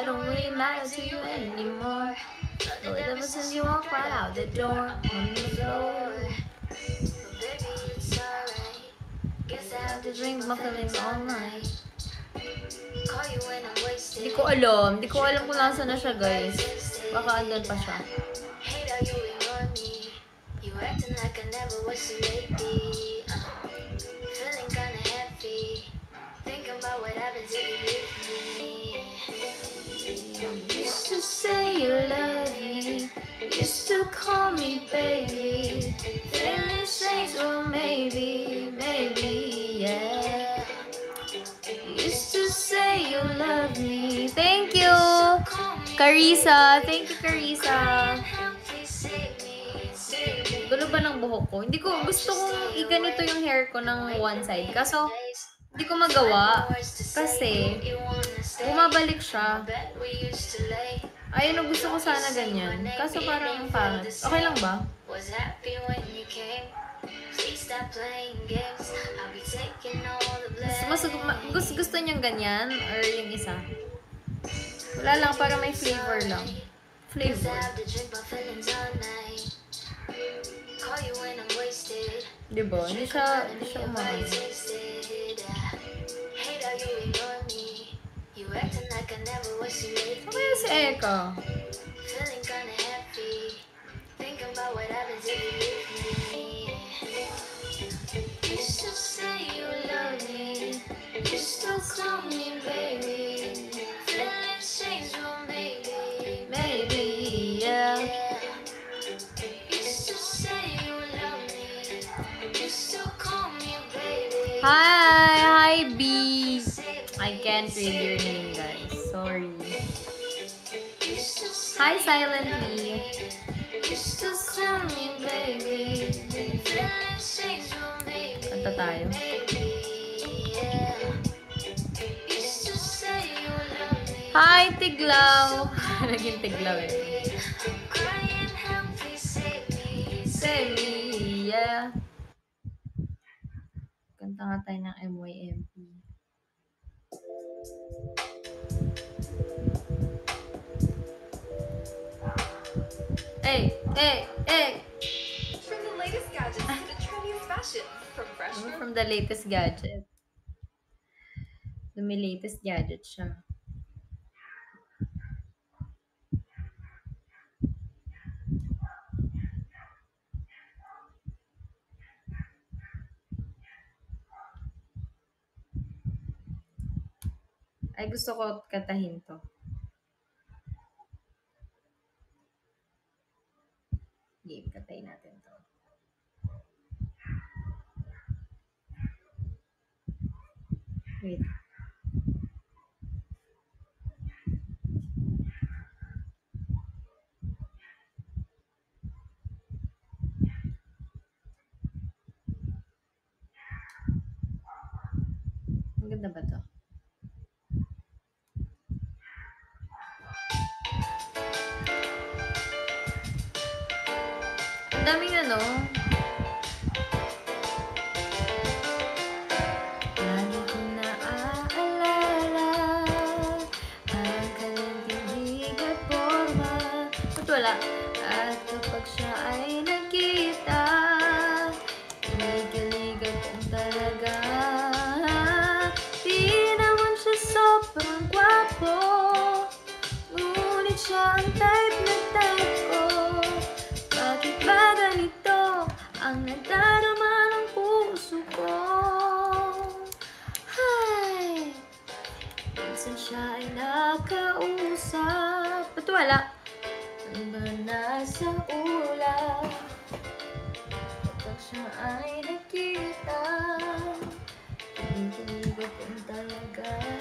I don't really matter to you anymore. But ever since you walked right out the door on the floor. But baby, it's alright. Guess I have to drink my feelings all night. Call you when I'm wasted. Hindi ko alam. Hindi ko alam kung nasa na siya, guys. Baka andun pa siya. You ignore me. You acting like I never was your lady. Uh, feeling kinda happy. Thinking about what happens if you leave say you love me. Used to call me baby. Feeling strange, well maybe, maybe, yeah. Used to say you love me. Thank you! Carissa! Thank you, Carissa! Gulo ba ng buhok ko? Hindi ko, gusto kong iganito yung hair ko ng one side. Kaso, hindi ko magawa. Kasi, bumabalik siya. Ayun, gusto ko sana ganyan. Kaso parang ang pangit. Okay lang ba? Was happy when you came. Please stop playing games. I'll be taking all the blame. Mas, ma- gusto, gusto niyang ganyan? Or yung isa? Wala lang, para may flavor lang. Flavor. have to drink my feelings all night. Call you when I'm wasted. Di ba? Hindi siya, hindi siya Your umaano. body's wasted. uh, Hate how you ignore me. You acting like I never was your lady. Ano kaya si Eka? Feeling kinda happy. Thinking about what happens if you leave me. Used to say you love me. Used to call me baby. Can't read your name, guys. Sorry. Hi, Silently. Well maybe. Kanta tayo. Hi, Tiglaw! Naging Tiglaw eh. Save me, yeah. Kanta nga tayo ng Hey, hey, hey! From the latest gadgets to the trendiest fashion, from fresh Ano from the latest gadget? May latest gadget siya. Ay, gusto ko katahin to. Game, katayin natin to. Wait. Maganda ba to? Daming ano. At wala? At kapag siya ay Bye.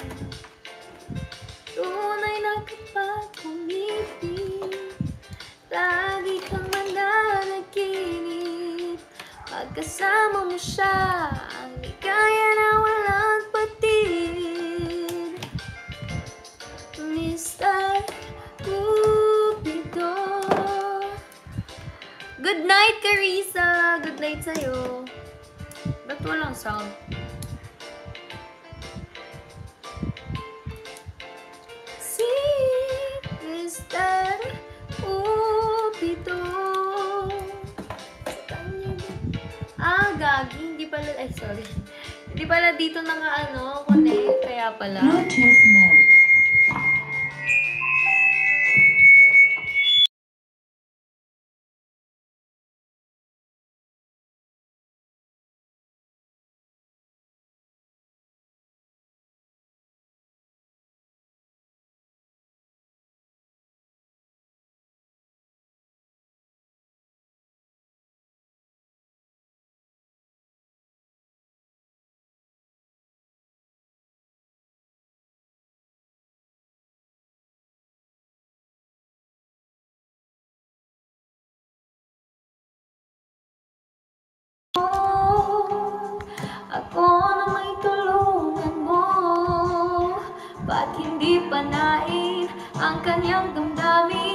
Kanyang damdamin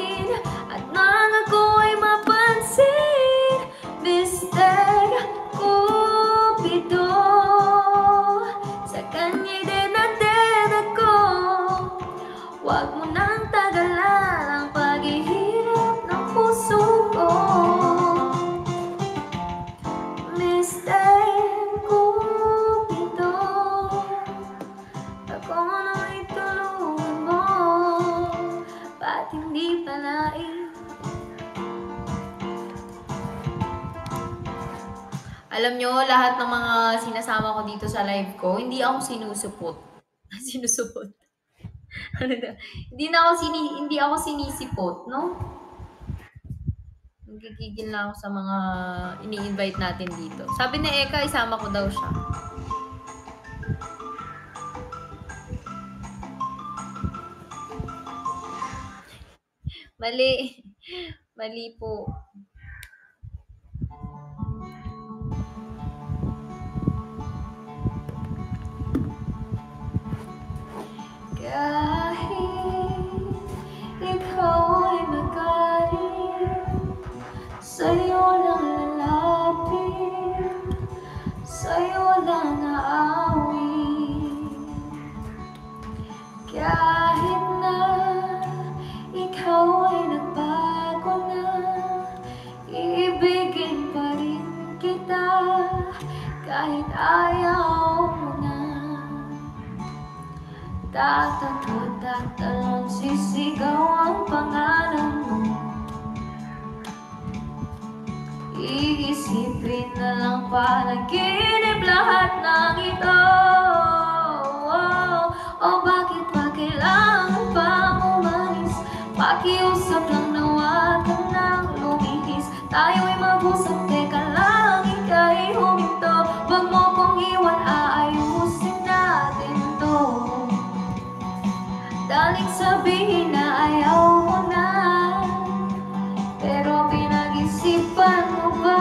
Alam nyo, lahat ng mga sinasama ko dito sa live ko, hindi ako sinusupot. sinusupot. ano? Hindi na ako sini hindi ako sinisipot, no? Nagigigil na ako sa mga ini-invite natin dito. Sabi ni Eka, isama ko daw siya. Mali. Mali po. Sa'yo lang lalapit. Sa'yo lang naawin Kahit na ikaw ay nagbago na Iibigin pa rin kita Kahit ayaw mo na. Tatato, tatalon, sisigaw ang pangalan Iisipin na lang panaginip lahat ng ito. Oh, oh, bakit pa kailangan pang umalis? Pakiusap lang nawa ka nang lumihis Tayo'y mag-usap, teka lang, ika'y huminto. Wag mo kong iwan, aayusin natin to. Daling sabihin na ayaw ba?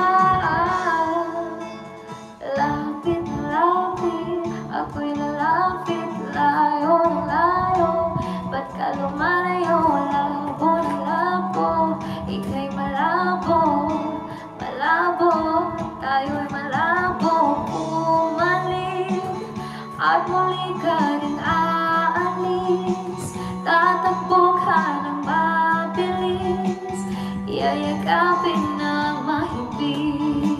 Lapit na lapit Ako'y lalapit Layo na layo Ba't ka lumalayo? Labo na labo malabo Malabo Tayo'y malabo Umaling At muli ka rin aalis Tatakbo ka ng mabilis Yayakapin ng be.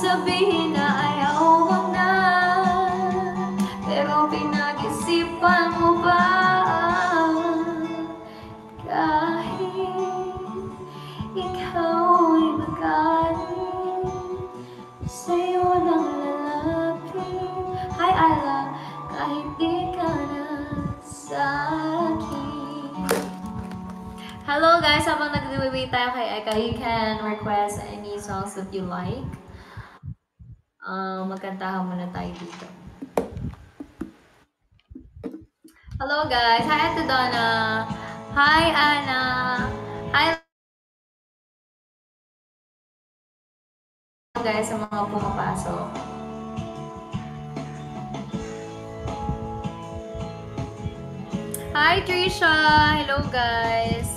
Sabihin na ayaw mo na. Pero pinag-isipan mo ba? Kahit ikaw ay magaling Sa'yo lang lalapit Hi Ayla Kahit di ka na sa akin. Hello guys, habang nag-wait tayo kay Eka, you can request any songs that you like. Uh, magkantahan muna tayo dito. Hello guys, hi Ate Donna. Hi Anna. Hi guys sa mga pumapasok. Hi Trisha! Hello guys!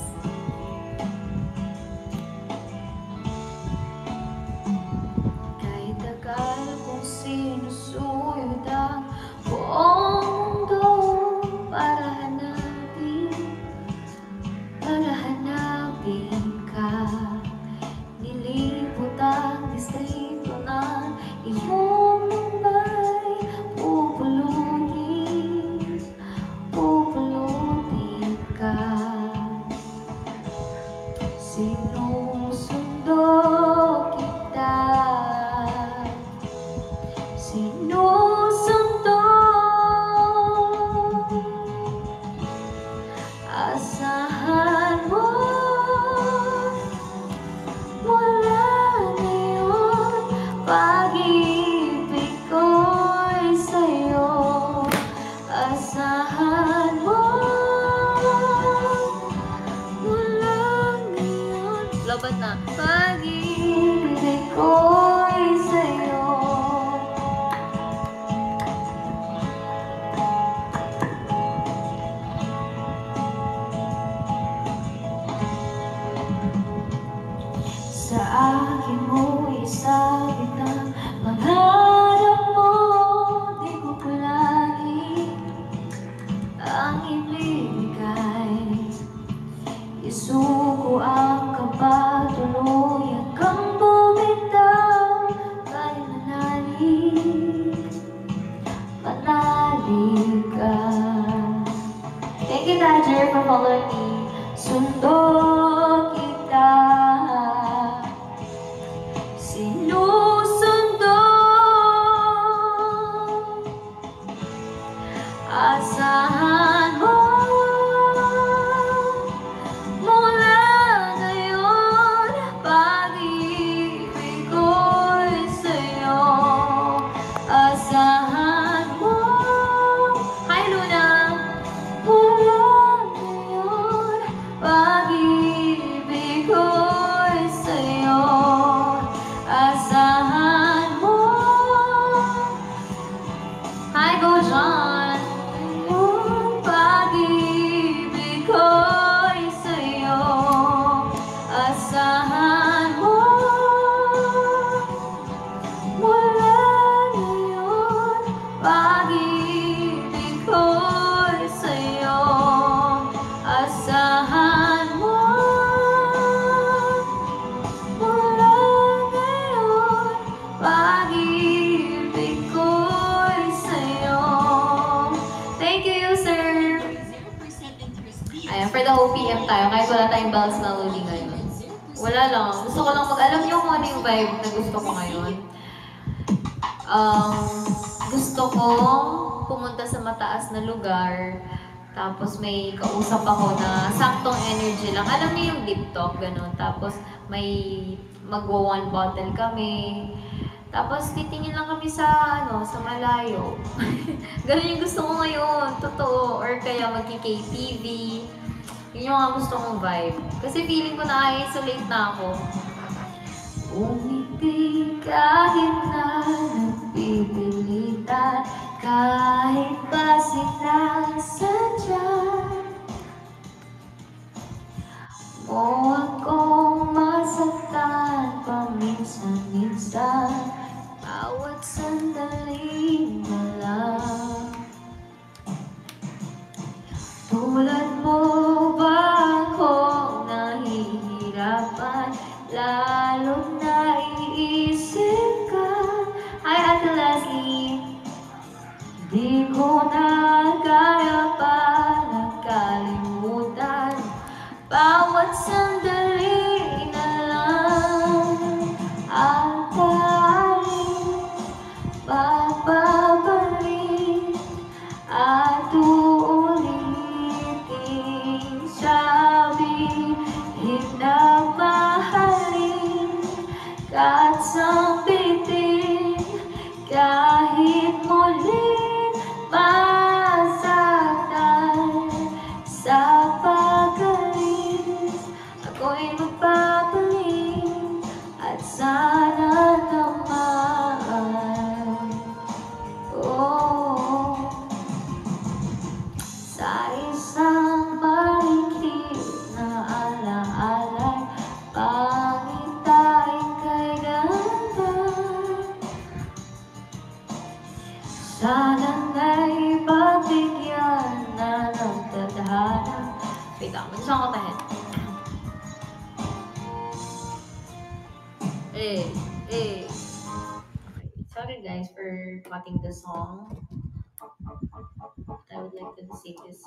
Tapos may kausap ako na saktong energy lang. Alam niyo yung deep talk, ganun. Tapos may magwa one bottle kami. Tapos titingin lang kami sa ano, sa malayo. ganun yung gusto ko ngayon, totoo. Or kaya magki-KTV. Yun yung mga gusto kong vibe. Kasi feeling ko na-isolate na ako. Umiti kahit na nagpipilitan Kahit pa sinasadya o akong masaktan paminsan-minsan Bawat sandaling malam Tulad mo ba akong nahihirapan? Lalong naiisip ka. Ay, Ate Leslie Di ko na kaya pa nagkalimut about what's in cutting the song I would like to sing this.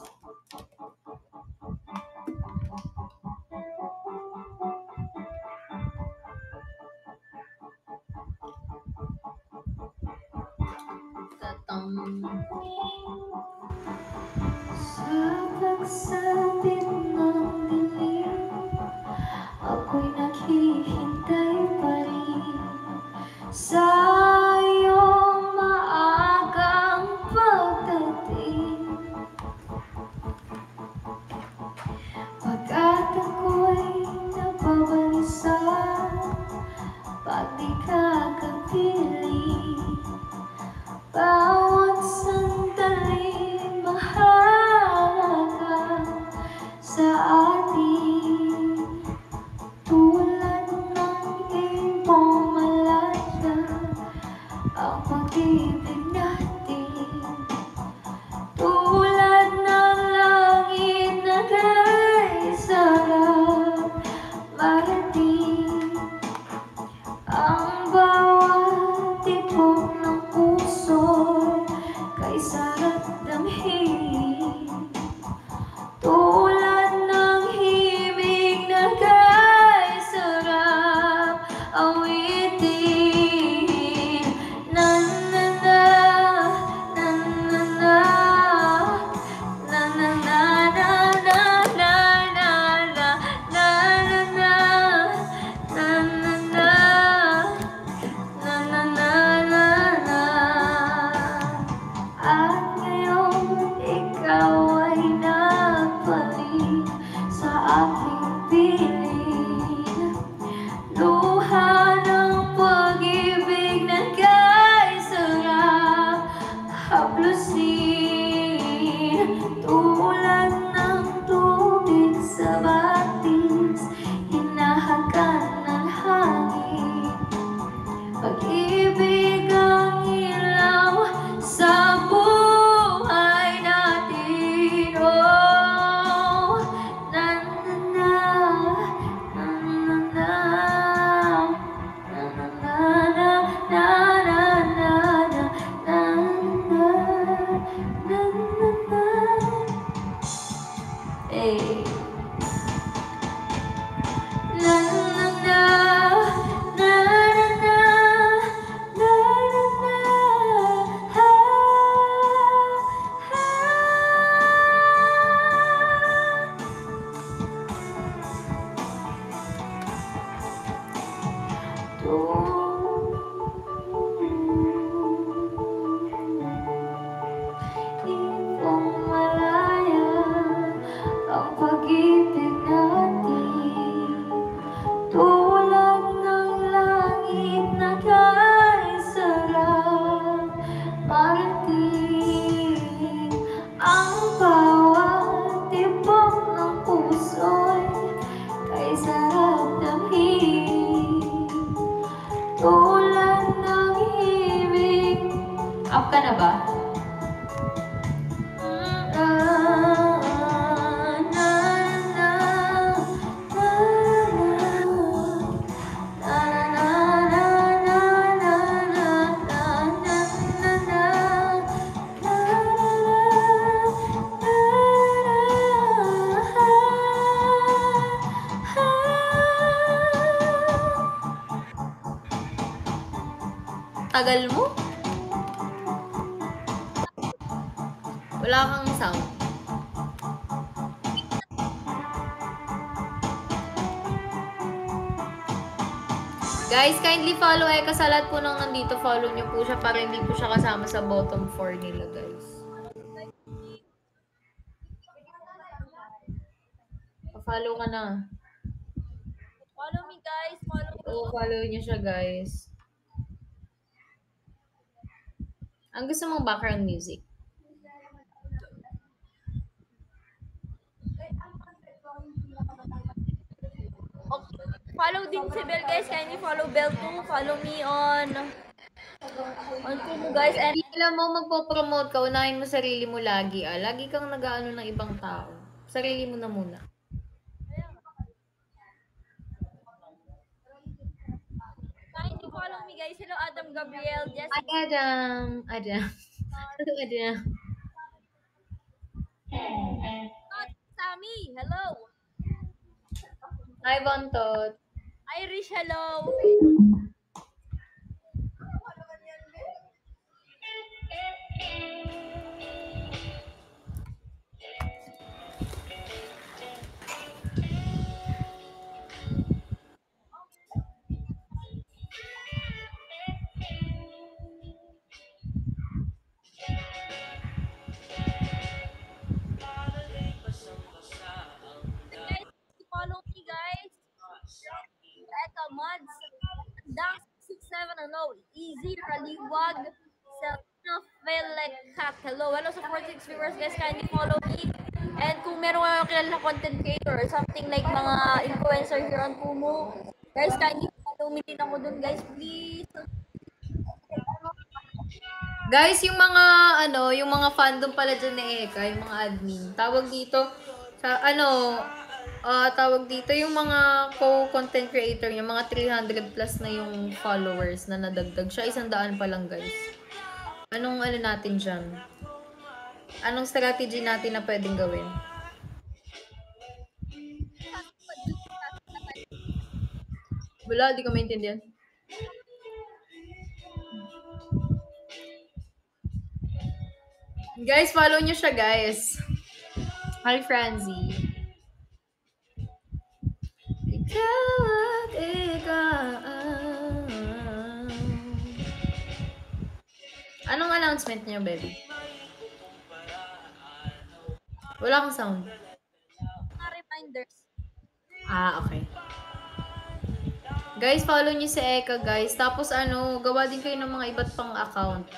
Tagal mo? Wala kang sound. Guys, kindly follow Eka sa lahat po nang nandito. Follow niyo po siya para hindi po siya kasama sa bottom 4 nila, guys. Follow ka na. Follow me guys, follow me. Oo, follow niyo siya, guys. Ang gusto mong background music? Follow din si Bell guys, kindly follow Bell too. Follow me on on Kumu guys and Alam mo, magpo-promote ka, unahin mo sarili mo lagi, ah. Lagi kang nag-ano ng ibang tao. Sarili mo na muna. Guys. Hello Adam Gabriel, Hi, Jessica, Adam. Adam. Hello, Adam. Sammy, hello. Hi, Bontot. Irish, hello. Guys, Eka Mods, Dang 67 ano, Easy Raliwag, Selena Felekak. Hello, sa 46 viewers guys, kindly follow me. And kung meron kayo kilala content creator or something like mga influencer here on Kumu, guys, kindly follow me din ako dun guys, please. Guys, yung mga ano, yung mga fandom pala dyan ni Eka, yung mga admin. Tawag dito sa ano, ah tawag dito yung mga co-content creator niya, mga 300 plus na yung followers na nadagdag. Siya isang daan pa lang, guys. Anong ano natin dyan? Anong strategy natin na pwedeng gawin? Wala, di ko maintindihan. Guys, follow nyo siya, guys. Hi, Franzi. Ikaw at ikaw. Anong announcement niyo, baby? Wala kang sound. Mga reminders. Ah, okay. Guys, follow niyo si Eka, guys. Tapos ano, gawa din kayo ng mga iba't pang account.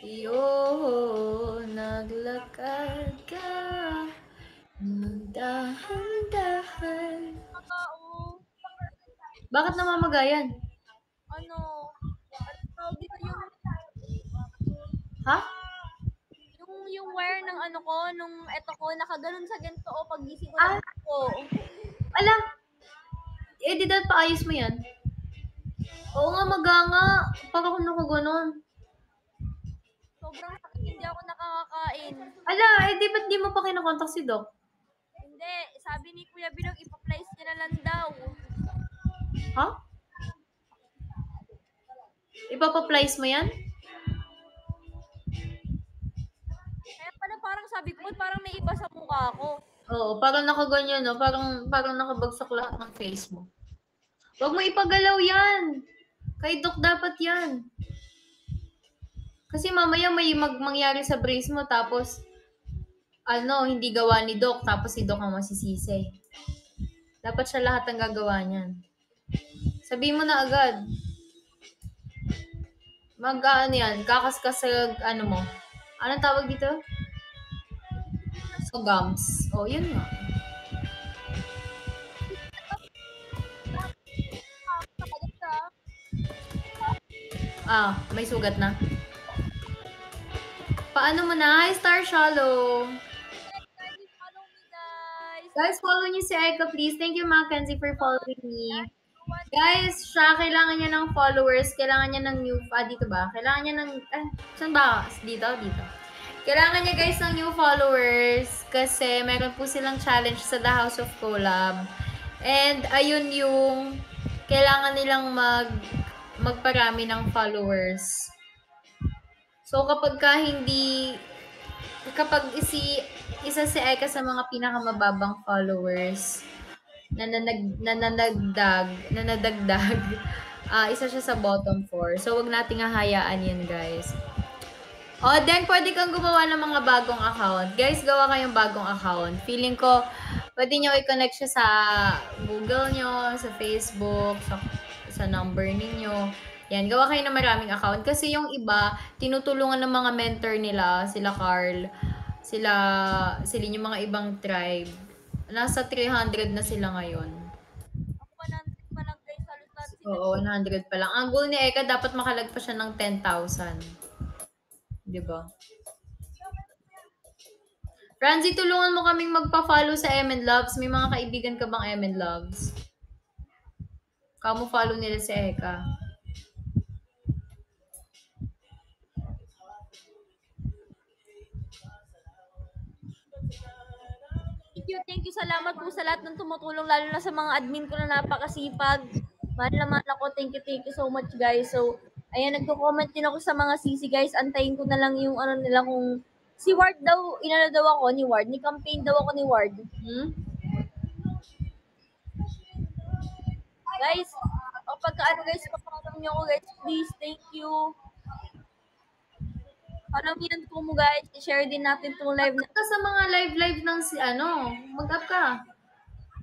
Iyo, naglakad ka ng dahan-dahan. Makao, Bakit namamagayan? ano, ano tawag dito yung, Ha? yung, yung wire ng ano ko, nung eto ko, nakaganon sa ganito o pagising ko Ah. ng ko. Ala! Eh, di dapat paayos mo yan. Oo nga, maganga. Para kung nakaganon. Sobrang sakit, hindi ako nakakakain. Ala, eh di ba't di mo pa kinakontak si Doc? Hindi, sabi ni Kuya Bilog, ipa-place niya na lang daw. Ha? Ipapaplies mo yan? Kaya pala parang sabi ko, parang may iba sa mukha ko. Oo, parang nakaganyan, no? Parang, parang nakabagsak lahat ng face mo. Huwag mo ipagalaw yan! Kay Doc dapat yan. Kasi mamaya may mag mangyari sa brace mo, tapos, ano, hindi gawa ni Doc, tapos si Doc ang masisisi. Dapat siya lahat ang gagawa niyan. Sabihin mo na agad. Mag, ano yan, kakaskas sa, ano mo. Anong tawag dito? Sa gums. Oh, yun nga. Ah, may sugat na. Paano mo na? Hi, Star Shallow. Guys. Follow niyo si Eka, please. Thank you, Mackenzie, for following me. Guys, siya, kailangan niya ng followers. Kailangan niya ng new... Ah, dito ba? Kailangan niya ng... Ah, saan ba? Dito? Dito. Kailangan niya, guys, ng new followers. Kasi meron po silang challenge sa The House of Collab. And, ayun yung... Kailangan nilang mag... Magparami ng followers. So, kapag ka hindi kapag isi, isa si Eka sa mga pinakamababang followers na nanag, nananagdag, nanadagdag, ah isa siya sa bottom 4. So, wag nating hahayaan yan, guys. O, then, pwede kang gumawa ng mga bagong account. Guys, gawa kayong bagong account. Feeling ko, pwede nyo i-connect siya sa Google nyo, sa Facebook, sa, sa number ninyo. Yan, gawa kayo ng maraming account. Kasi yung iba, tinutulungan ng mga mentor nila, sila Carl, sila, sila yung mga ibang tribe. Nasa 300 na sila ngayon. Ako 100 pa lang guys, halos lahat sila. Oo, 100 pa lang. Ang goal ni Eka, dapat makalagpas siya ng 10,000. Di ba? Franzi, tulungan mo kaming magpa-follow sa MN Loves. May mga kaibigan ka bang MN Loves? Kamu follow nila si Eka. You, thank you. Salamat po sa lahat ng tumutulong, lalo na sa mga admin ko na napakasipag. Mahal na mahal ako. Thank you, thank you so much, guys. So, ayan, nagko-comment din ako sa mga CC, guys. Antayin ko na lang yung ano nila kung si Ward daw, inano daw ako ni Ward. Ni campaign daw ako ni Ward. Hmm? Guys, o pagka ano guys, papalam niyo ako guys, please, thank you. Alam yan ko mo guys, i-share din natin itong live na ka sa mga live-live ng si ano. Mag-up ka.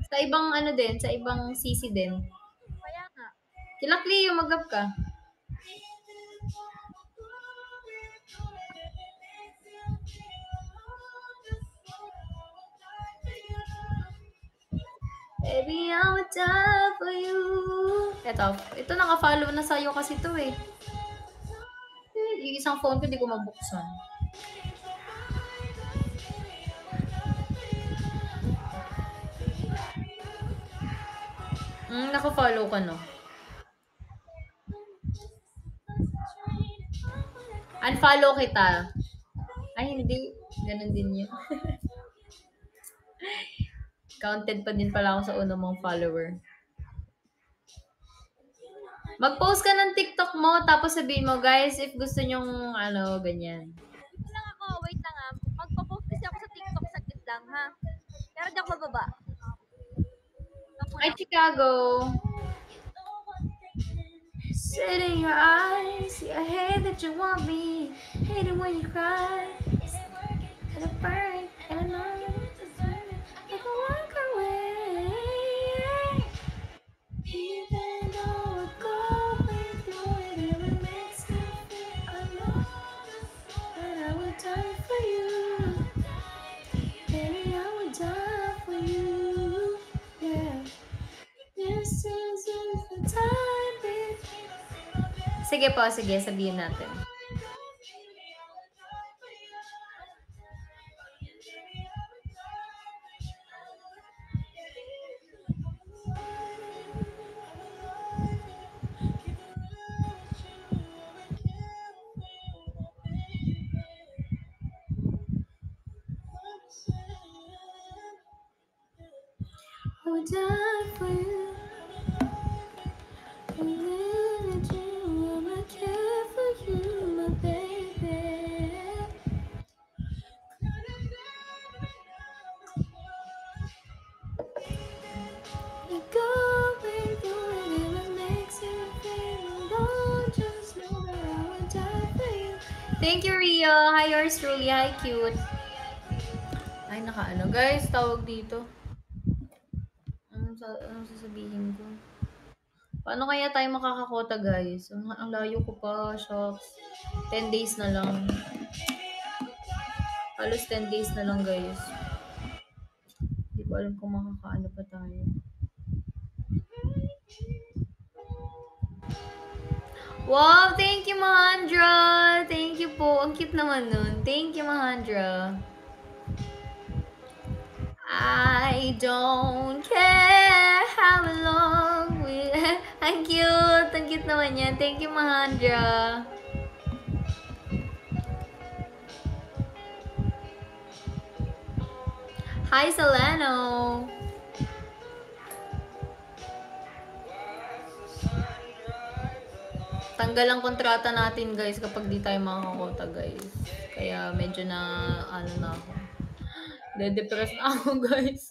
Sa ibang ano din, sa ibang CC din. kaya nga. Kila Cleo, mag-up ka. Baby, I would die for you. Ito, ito naka-follow na sa'yo kasi to eh. Yung isang phone ko, di ko mabuksan. Hmm, naka-follow ka no? Unfollow kita. Ay, hindi. Ganon din yun. Counted pa din pala ako sa una mong follower. Mag-post ka ng TikTok mo, tapos sabihin mo, guys, if gusto nyong, ano, ganyan. Wait lang ako, wait lang ah. Magpo-post kasi ako sa TikTok saglit lang ha. Pero di ako mababa. Ay. Chicago. Sit in your eyes. I hate that you want me. Hate it when you cry. And it burn. And I know it's burning. I can walk Sige po, sige, sabihin natin. I would die for you. I for you, my baby. Thank you, Rio. Hi, yours truly. Hi, cute. Ay, naka-ano. Guys, tawag dito. Sa, sasabihin ko? Paano kaya tayo makakakota, guys? Ang, ang layo ko pa, shucks. 10 days na lang. Halos 10 days na lang, guys. Hindi ko alam kung makakaano pa tayo. Wow! Thank you, Mahandra! Thank you po. Ang cute naman nun. Thank you, Mahandra. I don't care how long we... Ang cute! Ang cute naman yan. Thank you, Mahandra. Hi, Solano! tanggal ang kontrata natin guys kapag di tayo makakakota guys. Kaya medyo na ano na ako. De-depress na ako guys.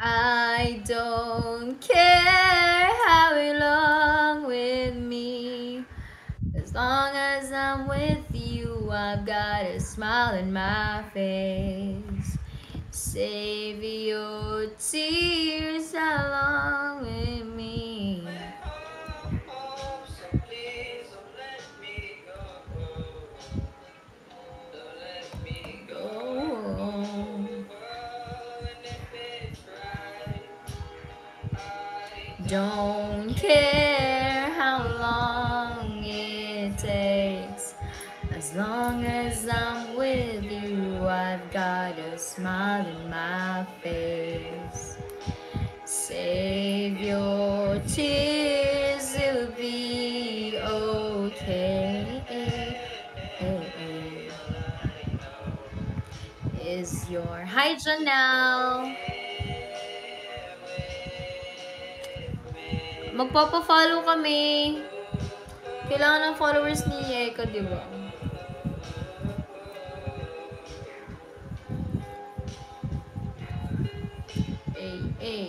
I don't care how long with me. As long as I'm with you, I've got a smile in my face. Save your tears along with me. Don't care how long it takes. As long as I'm with you, I've got a smile in my face. Save your tears, it'll be okay. Is your hi Janelle? Magpapa-follow kami. Kailangan ng followers ni Eka, di ba? Ay, ay.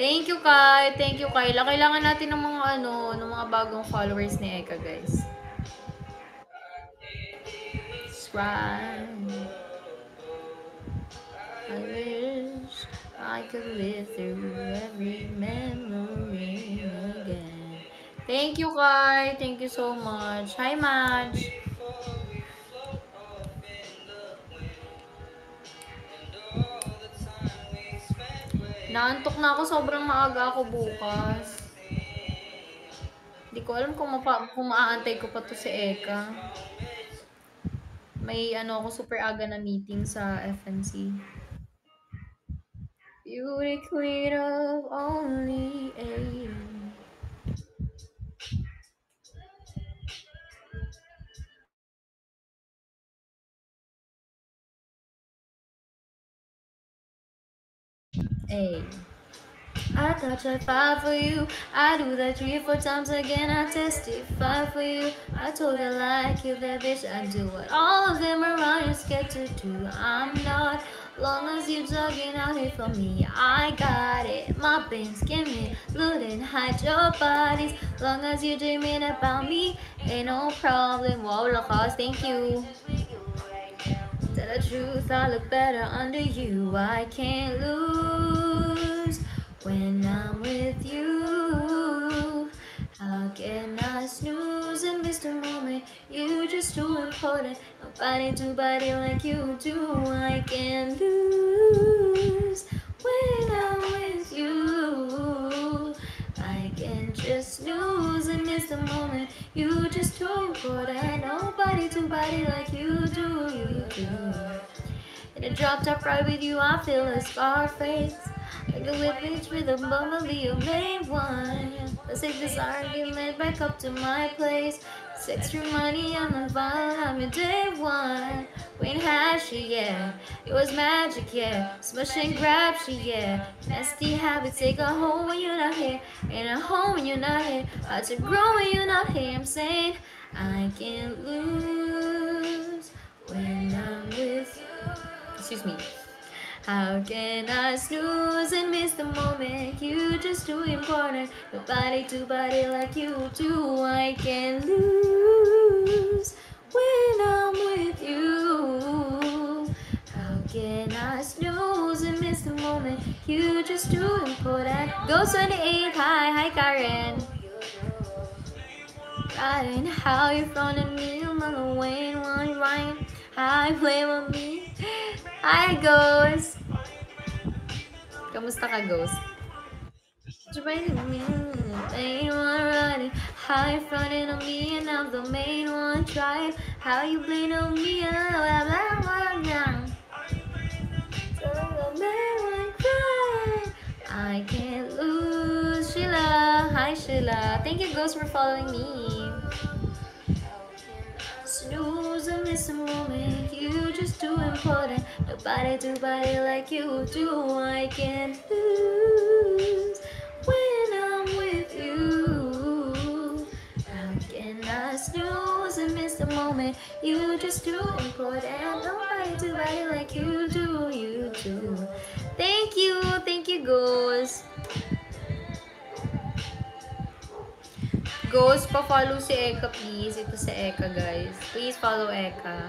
Thank you, Kai. Thank you, Kayla. Kailangan natin ng mga ano, ng mga bagong followers ni Eka, guys. I I could live through every memory again. Thank you, Kai. Thank you so much. Hi, Madge. Naantok na ako. Sobrang maaga ako bukas. Hindi ko alam kung, mapa, kung maaantay ko pa to si Eka. May ano ako super aga na meeting sa FNC. Beauty queen of only eight. I touch I five for you. I do that three, four times again. I testify for you. I told her like you, that bitch. I do what all of them around you scared to do. I'm not. Long as you're jogging out here for me, I got it. My been skimming, looting, hide your bodies. Long as you're dreaming about me, ain't no problem. Wow, lakas, thank you. Tell the truth, I look better under you. I can't lose when I'm with you. How can I snooze and miss the moment? You're just too important. Nobody do body like you do. I can't lose when I'm with you. I can just snooze and miss the moment. You're just too important. Nobody do body like you do. You do. In a drop top ride with you, I feel a scar face. Like a whiplash with a bumblebee, you made one. Let's take this argument back up to my place. Sex through money, I'm violent, I'm your day one. We ain't had yeah. It was magic, yeah. Smush and grab shit, yeah. Nasty habits take a home when you're not here. Ain't a home when you're not here. Hard to grow when you're not here. I'm saying I can't lose when I'm with you. Excuse me. How can I snooze and miss the moment? You just too important. Nobody to body like you do. I can lose when I'm with you. How can I snooze and miss the moment? You just too important. Go 28. Hi, hi Karen. Riding how you fronted me, I'm on the way, right. Hi, play with me. Hi, Ghost. Kamusta ka, Ghost? Main one riding, high fronting on me, and I'm the main one trying. How you blame on me, and I'm that one now. So the main one crying. I can't lose. Sheila, hi Sheila. Thank you, Ghost, for following me. Snooze and miss a moment. You just too important. Nobody do body like you do. I can't lose when I'm with you. How can I snooze and miss the moment? You just too important. Nobody do body like you do. You do. Thank you. Thank you, Ghost. Ghost, pa-follow si Eka, please. Ito si Eka, guys. Please follow Eka.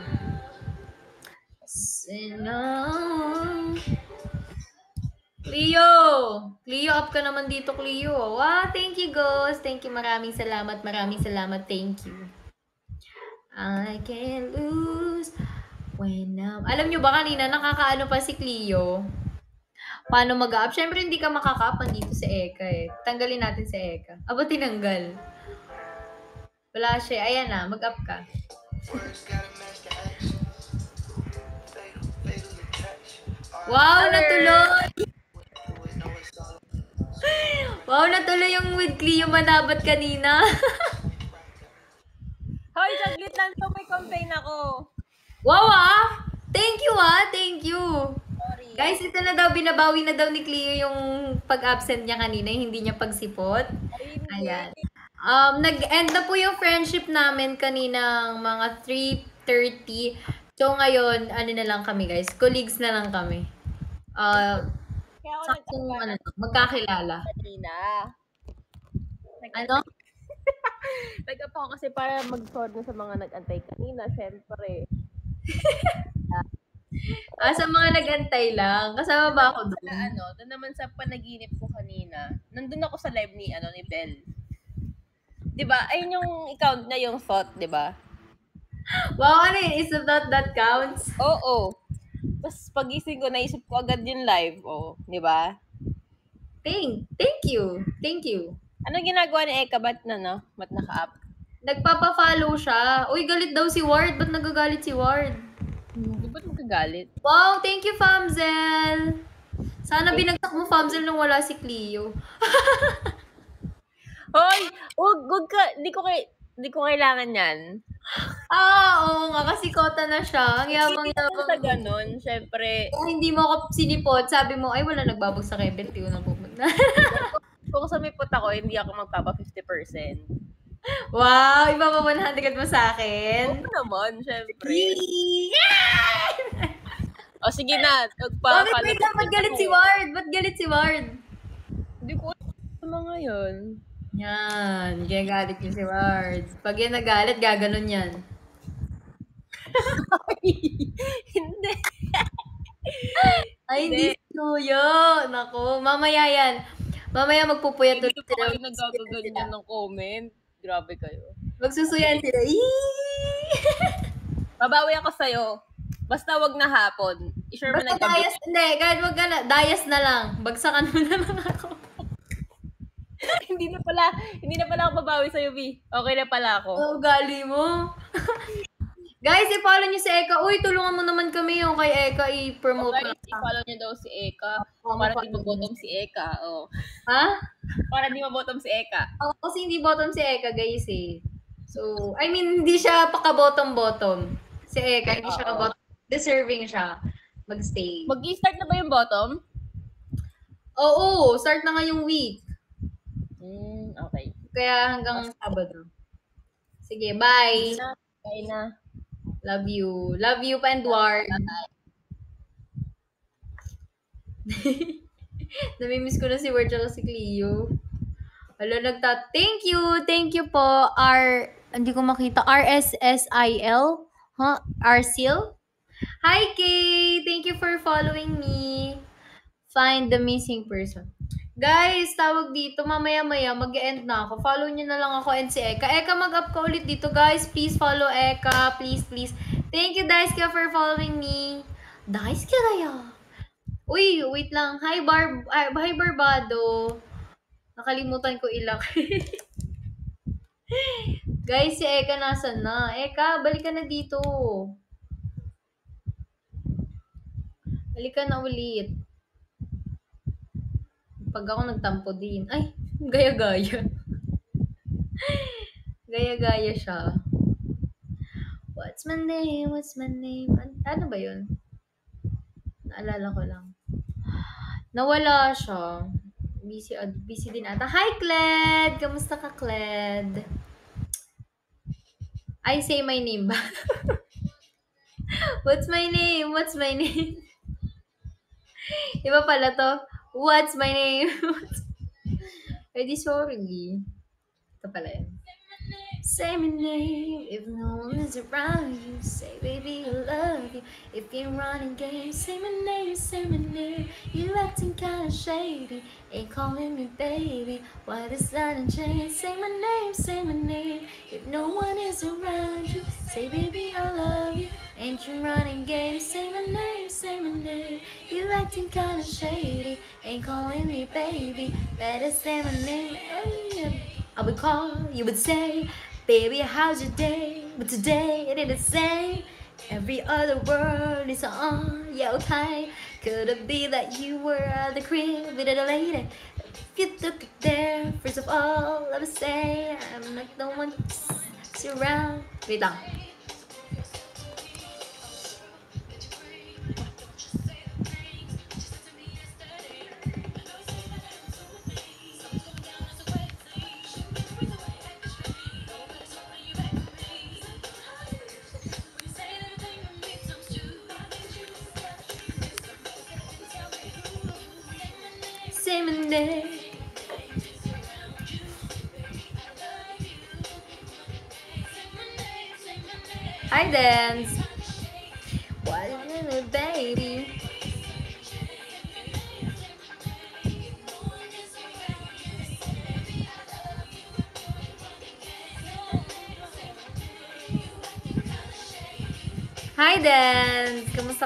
Sinang... Cleo! Cleo, up ka naman dito, Cleo. Wow, thank you, Ghost. Thank you, maraming salamat, maraming salamat. Thank you. I can't lose when I'm... Alam nyo ba kanina, nakakaano pa si Cleo? Paano mag-up? Siyempre, hindi ka makaka-up dito si Eka eh. Tanggalin natin si Eka. Aba, tinanggal. Wala siya. Ayan na, mag-up ka. Wow, natuloy! Wow, natuloy yung with Cleo Manabat kanina. Hoy, saglit lang to. May complain ako. wow ah! Thank you ah! Thank you! Sorry. Guys, ito na daw, binabawi na daw ni Cleo yung pag-absent niya kanina, yung hindi niya pagsipot. Ayan. Um, nag-end na po yung friendship namin kaninang mga 3.30. So, ngayon, ano na lang kami guys, colleagues na lang kami. Uh, Kaya ako saktong ano, magkakilala. kanina. Ano? Nag-up ako kasi para mag-sort na sa mga nag-antay kanina. Siyempre. Ah, sa mga nagantay lang. Kasama ba ako doon? ano, doon naman sa panaginip ko kanina, nandun ako sa live ni, ano, ni Belle. 'Di ba? Ayun yung account na yung thought, 'di ba? Wow, ano yun? Is that that counts? Oo. Tapos pagising ko, naisip ko agad yung live. Oh, 'di ba? Thank, thank you. Thank you. Ano ginagawa ni Eka? Ba't na, no? Ba't naka-up? Nagpapa-follow siya. Uy, galit daw si Ward. Ba't nagagalit si Ward? Hindi ba't magagalit? Wow, thank you, Famzel. Sana binagsak mo, Famzel, nung wala si Cleo. Hoy! Huwag, huwag ka, di ko kay, di ko kailangan yan. Ah, oo nga, kasi kota na siya. Ang yabang-yabang. sa ganun, syempre, Kung hindi mo ako sinipot, sabi mo, ay, wala nagbabagsak kay Betty, unang pupunta. kung sumipot ako, hindi ako magpapa 50%. wow, iba pa 100 mo sa akin. Oo naman, syempre. Yee! O sige na, Bakit magpapalo. wait lang, ba't galit si Ward? Ba't galit si Ward? Hindi ko alam sa mga yun. Yan, kaya galit yung si Ward. Pag yan nagalit, gaganon yan. hindi. Ay, hindi Hindi. Tuyo. Naku, mamaya yan. Mamaya magpupuyat Hindi ulit sila. kayo nagagaganyan ng comment. Grabe kayo. Magsusuyan sila. Babawi ako sa'yo. Basta wag na hapon. I-share mo Basta na dayas, hindi, kahit wag ka na, dayas na lang. Bagsakan mo na lang ako. hindi na pala, hindi na pala ako babawi sa'yo, B. Okay na pala ako. Oo, ugali mo. Guys, i-follow niyo si Eka. Uy, tulungan mo naman kami yung kay Eka i-promote Okay, mo. i-follow niyo daw si Eka. Oo, Para di mabottom si Eka. Oh. Ha? Para di mabottom si Eka. Oh, kasi hindi bottom si Eka, guys eh. So, I mean, hindi siya paka-bottom-bottom. Si Eka, hindi siya Oo. ka-bottom. Deserving siya mag-stay. Mag-i-start na ba yung bottom? Oo, start na nga yung week. Hmm, okay. Kaya hanggang Sabado. Sige, bye. Na, Bye na. Love you. Love you, Pandward. Namimiss ko na si Ward at si Cleo. Hala, nagta... Thank you! Thank you po, R... Hindi ko makita. RSSIL? Huh? Arsil? Hi, Kay! Thank you for following me. Find the missing person. Guys, tawag dito. Mamaya-maya, mag-end na ako. Follow nyo na lang ako and si Eka. Eka, mag-up ka ulit dito, guys. Please follow Eka. Please, please. Thank you, Daisuke, for following me. Daisuke kaya? Uy, wait lang. Hi, Bar... Hi, hi Barbado. Nakalimutan ko ilak. Guys, si Eka nasan na? Eka, balik ka na dito. Balik ka na ulit. Pag ako nagtampo din. Ay, gaya-gaya. gaya-gaya siya. What's my name? What's my name? An- ano ba yun? Naalala ko lang. Nawala siya. Busy, busy din ata. Hi, Cled! Kamusta ka, Cled? I say my name ba? What's my name? What's my name? Iba pala to. What's my name? Di sorry. Ito pala yun. Say my name if no one is around you. Say, baby, I love you. If you're running games, say my name, say my name. You acting kinda shady, ain't calling me baby. Why the sudden change? Say my name, say my name. If no one is around you, say, baby, I love you. Ain't you running games? Say my name, say my name. You acting kinda shady, ain't calling me baby. Better say my name. I would call, you would say, Baby, how's your day? But today it ain't the same. Every other word is on, yeah, okay. Could it be that you were at the crib with a lady? If you took it there, first of all, let me say, I'm not the one around. Lang.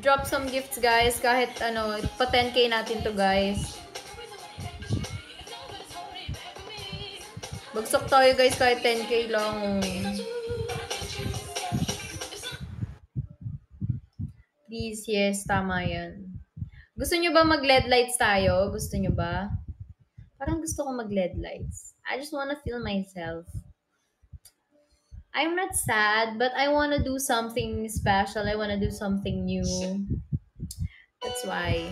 Drop some gifts, guys. Kahit ano, pa 10k natin to, guys. Bagsak tayo, guys, kahit 10k lang. Please, yes, tama yan. Gusto nyo ba mag-LED lights tayo? Gusto nyo ba? Parang gusto ko mag-LED lights. I just wanna feel myself. I'm not sad, but I want to do something special. I want to do something new. That's why.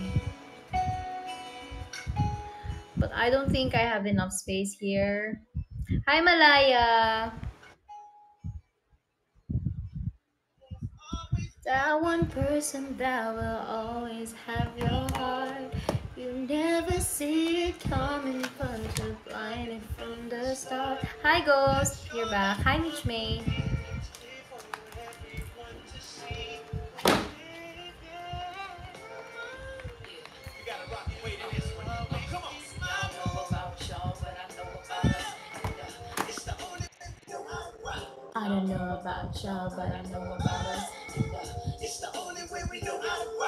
But I don't think I have enough space here. Hi, Malaya. That one person that will always have your heart. You never see it coming, from the start. Hi, Ghost. You're back. Hi, Mitch May. I don't know about y'all, but I know about us. It's the only way we know how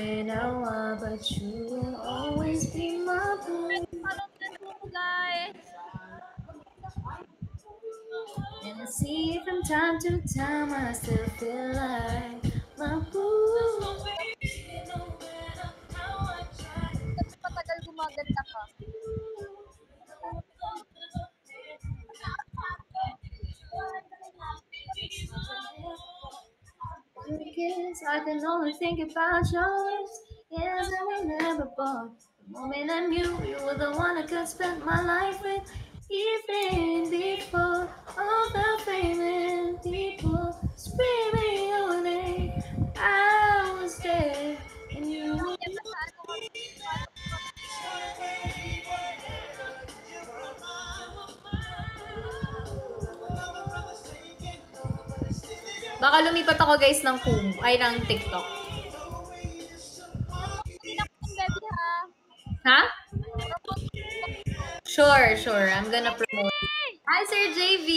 In a while, but you will always be my guys. And I see from time to time, I still feel like my boo. Matagal gumaganda ka. Kiss, I can only think about yours. Yes, I remember, boy. The moment I knew you were the one I could spend my life with. Even before all the famous people screaming your name, I was there and you. Kaya Baka lumipat ako guys ng Kum, ay ng TikTok. Ha? Sure, sure. I'm gonna promote. Hi, Sir JV!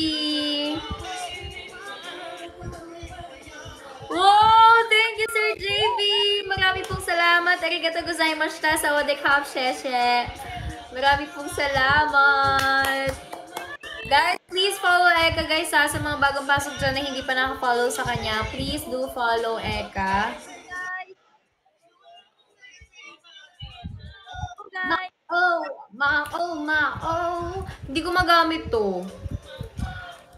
Wow! Thank you, Sir JV! Marami pong salamat. Arigato gozaimashita sa Odekap Sheshe. Marami pong salamat. Guys, please follow Eka guys ha. Sa mga bagong pasok dyan na hindi pa nakafollow sa kanya, please do follow Eka. Oh, Ma oh, ma oh, ma oh. Hindi ko magamit to.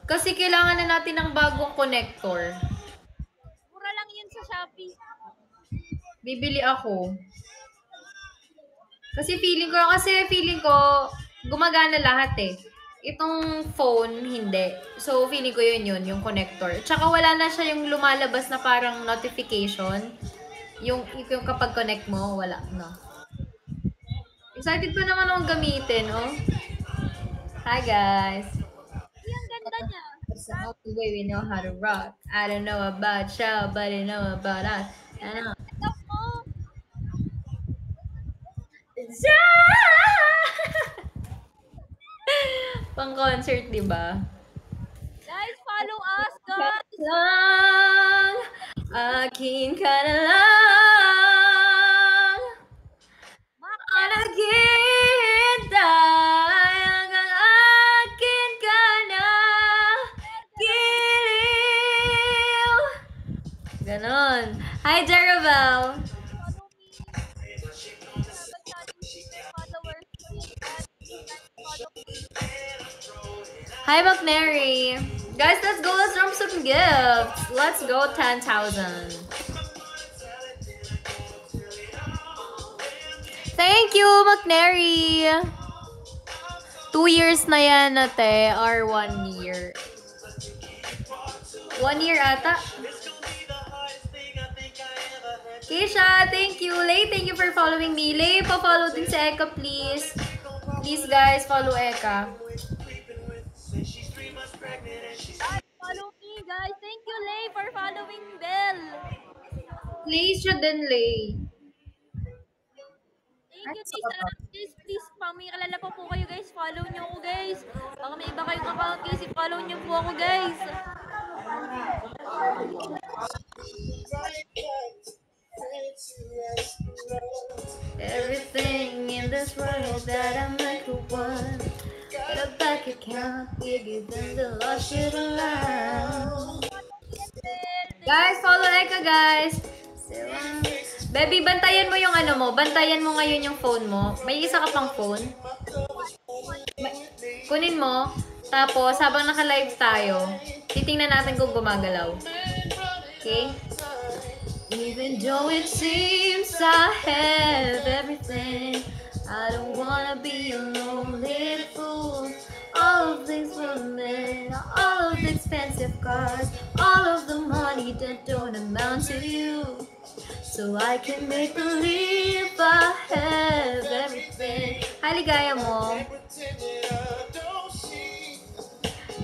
Kasi kailangan na natin ng bagong connector. Mura lang yun sa Shopee. Bibili ako. Kasi feeling ko, kasi feeling ko, gumagana lahat eh. Itong phone, hindi. So, feeling ko yun yun, yung connector. Tsaka wala na siya yung lumalabas na parang notification. Yung, yung kapag connect mo, wala na. Excited pa naman akong gamitin, oh. Hi, guys. Yung ganda niya. That's the only way we know how to rock. I don't know about y'all, but I know about us. I know. Ito mo. Pang concert, di ba? Guys, follow us, guys. Lang, akin ka na lang. Mak- Hi, McNary. Guys, let's go. Let's drum some gifts. Let's go 10,000. Thank you, McNary. Two years na yan, ate. Or one year. One year ata. Keisha, thank you. Lay, thank you for following me. Lay, pa-follow din si Eka, please. Please, guys, follow Eka. Follow me, guys. Thank you, Lay, for following Bell. Please siya din, Lay. Thank you, guys. Guys. Please, pamikilala pa po kayo, guys. Follow nyo ako, guys. Baka may iba kayong account, guys. I-follow nyo po ako, guys. Everything in this world that I make a one. A bank account bigger than the lost shit around. Guys, follow Eka, guys. Baby, bantayan mo yung ano mo. Bantayan mo ngayon yung phone mo. May isa ka pang phone. Kunin mo. Tapos, habang naka-live tayo, titingnan natin kung gumagalaw. Okay? Even though it seems I have everything, I don't wanna be a lonely fool. All of these women, all of the expensive cars, all of the money that don't amount to you. So I can make believe I have everything. Haligaya mo.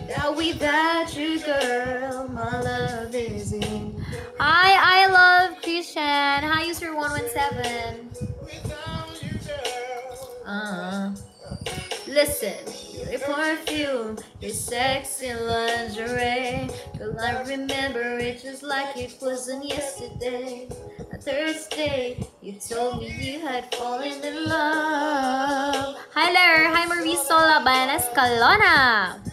Now without you, girl, my love is in. Hi, I love Christian. Hi, user 117. Uh, listen, your perfume, your sexy lingerie. Girl, I remember it just like it wasn't yesterday. A Thursday, you told me you had fallen in love. Hi there, hi Marisol Labanas Calona.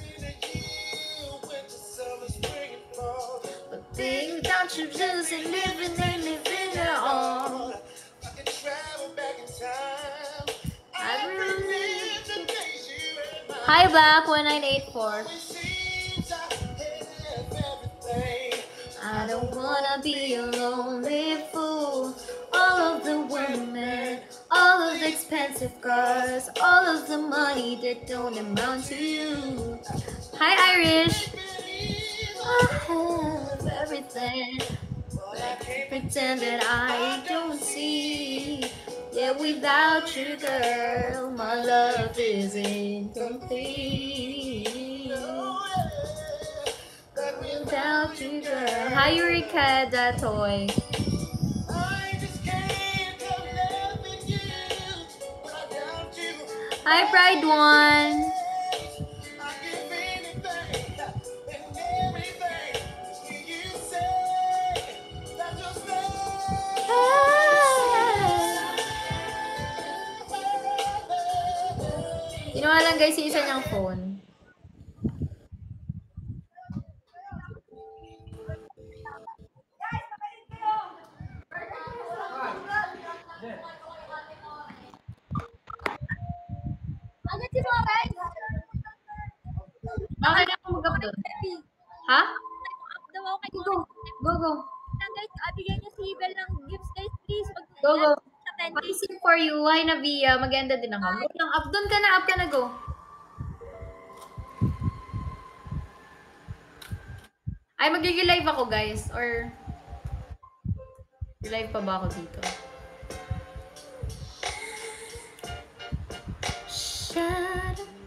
But being living, living all. I really Hi Black 1984. I don't wanna be a lonely fool. All of the women all of the expensive cars, all of the money that don't amount to you. Hi, Irish. I have everything. But I can't pretend that I don't see. Yeah, without you, girl, my love is incomplete. Without you, girl. Hi, Eureka, that toy. I just can't help loving you without you. Hi, Pride One. Ginawa lang guys yung isa niyang phone. Agad si guys. Bakit ako mag-upload? Ha? Up daw ako kay Go, go, guys, ah, bigyan niyo si Bel ng gifts guys, please. Go, go. Sa 10 I sing for you. Hi, Navia. Maganda din ako. Go lang. Up doon ka na. Up ka na. Go. Ay, magli-live ako, guys. Or... Live pa ba ako dito? Shut up.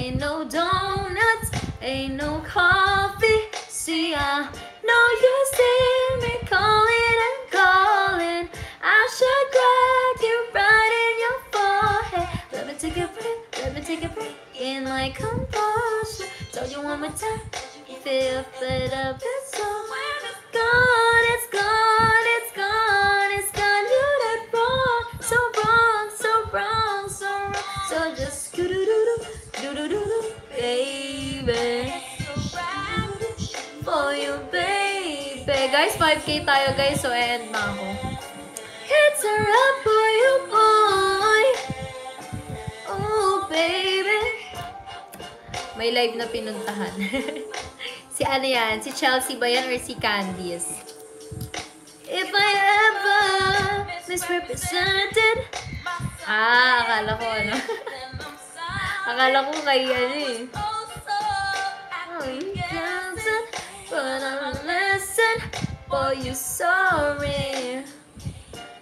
Ain't no donuts, ain't no coffee. See, I know you see me calling and calling. I should grab you right in your forehead. Let me take a breath, let me take a breath in my composure. Told you one more time, feel fed up, 5k tayo guys, so end na ako. It's a wrap for you, boy. Oh, baby. May live na pinuntahan. si ano yan? Si Chelsea ba yan or si Candice? If I ever misrepresented Ah, akala ko ano. akala ko kay ano eh. For you sorry.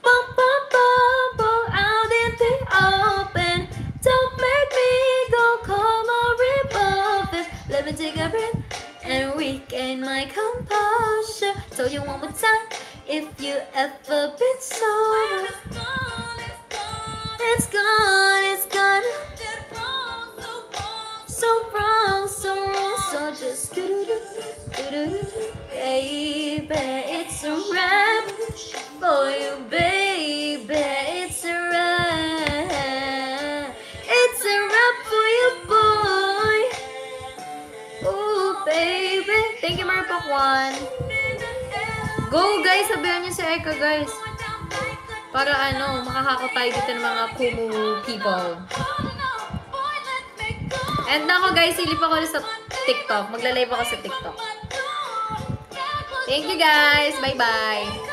Bum, bum, bum, bum, out in the open. Don't make me go or above it. Let me take a breath and regain my composure. Told you one more time, if you ever been sober, so just do do do do baby. It's a wrap for you, baby. It's a wrap. It's a wrap for you, boy. Ooh, baby. Thank you, Marpakwan. Go, guys. Sabihan niyo si Eka, guys. Para ano, makakako tayo dito ng mga Kumu people. And ako guys, silip ako sa TikTok. Magla-live ako sa TikTok. Thank you guys. Bye-bye.